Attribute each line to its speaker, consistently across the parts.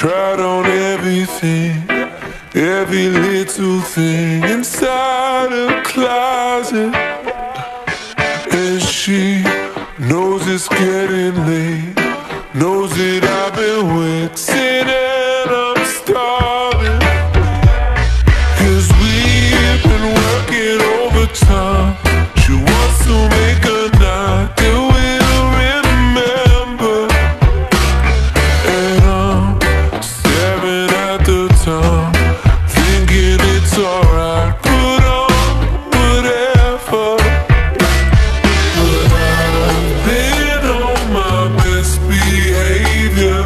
Speaker 1: tried on everything, every little thing inside a closet. And she knows it's getting late, knows that I've been waiting. alright Put on whatever on my best behavior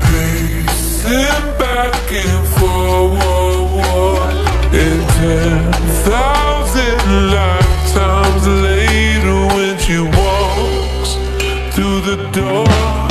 Speaker 1: Pacing back and In ten thousand lifetimes later When she walks through the door.